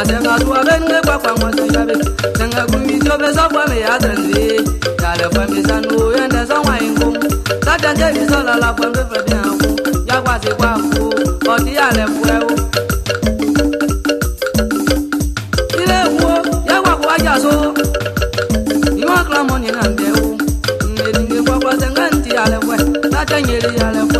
asenga tuwavenge kwakwamwa tuchave senga kumisopesa kwame yatrenzi yale kwambisanu yendesa mwaingu satanje visolala kwambe febyangu yakwasi kwaku oti yale fwewu ilekuwo yakwakuwajaso imaklamoni nandewu edingi kwakwasenga nti yale fwe satanyeli yale fwe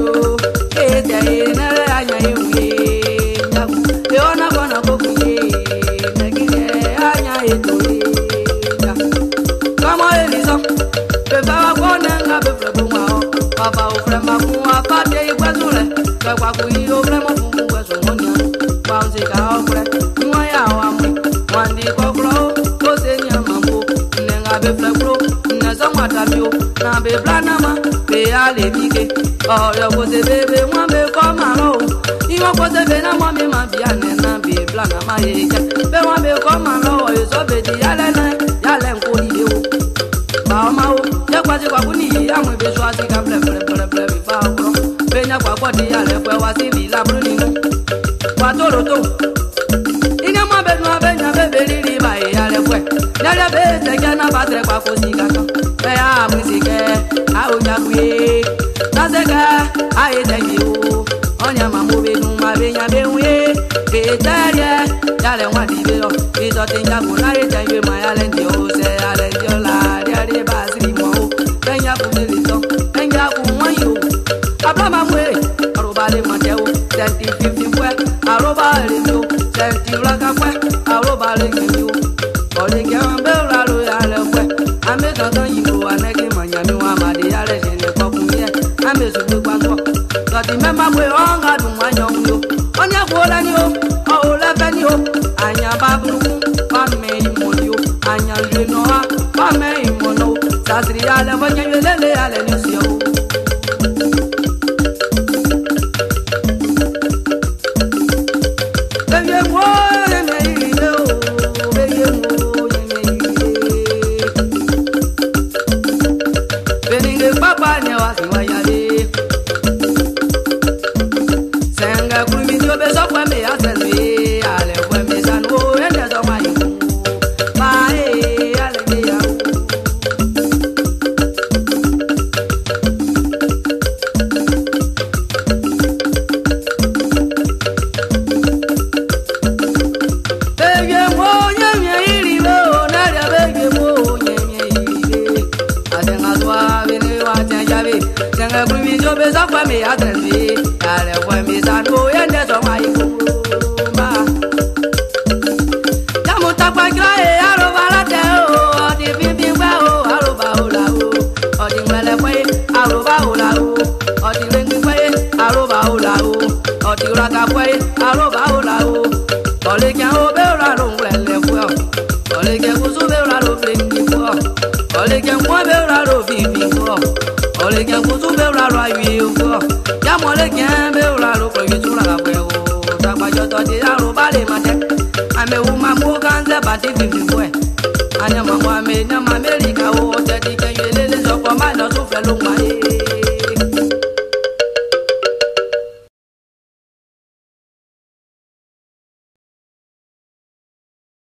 kwe kwa kuiyo kwe mofungu kwe somonya kwa usika okwe wamu wandi kwa kulo kose nya mambo nne nga befle kulo nne zongwa tabio na befla nama pe ya lebike oyo kose bebe mwa be kwa malo kose be na mwa me ma na befla be mwa be kwa malo be di yale na yale nkoli yo ba oma wo ye kwa si kwa be bọ́dí àlẹ́pẹ́ wá sí mi lábúrú nínú wà tóró tó. Ike mọ bẹ nu abẹ nya bẹ bẹ riri ba ye àlẹ́pẹ́. Lẹ́lẹ́ bẹ sẹ́kẹ́ náà bá tẹ̀rẹ̀ pa fo si ka Bẹ́ẹ̀ á mú sikẹ́, a ò jà kúye. Lásẹ̀kẹ́ a yé tẹ̀yìn o. Ọ̀nyà máa mú bẹ nu abẹ nya bẹ ń wé. Kèétẹ́ yẹ yàlẹ̀ wá di bẹ lọ. Ìtọ́ ti ń láyé tẹ̀yìn ma yàlẹ̀ ń di o sẹ́ yàlẹ̀ ń di o la. Adé adé bá a sì mọ̀ o. Bẹ́ẹ̀ yà kú lè lè tán. Bẹ́ẹ̀ yà wọ́n yìí o. Abúlé máa mú èrè bale mateu senti fifimwe aroba elindu senti ulakakwe aroba lengenyu olenge wambela luyalekwe amekankan yibo anege manyami wamade yale sene kokunye amesukwe kwanko kati memabwe onga dumwanyonyo onyakuolani o oulefeni o anyababuluku pameyimoni o anyalenoa pameyimono sasiri yale fonyeywelele yaleni papa ne wasiwayani mesa kwa mi atresi ale kwa mi sanu yende so mai kumba jamu takwa gra e aro bala te o odi bibi oleke kutu be wulalu ayi ko yamoleke be wulalu koloke tura la bɔ ɛwo tagbadzɔtɔ ti alo ba le ma tɛ amewu ma ko kan tɛ bati fifi bɔɛ anyamamɔ ame nyamame.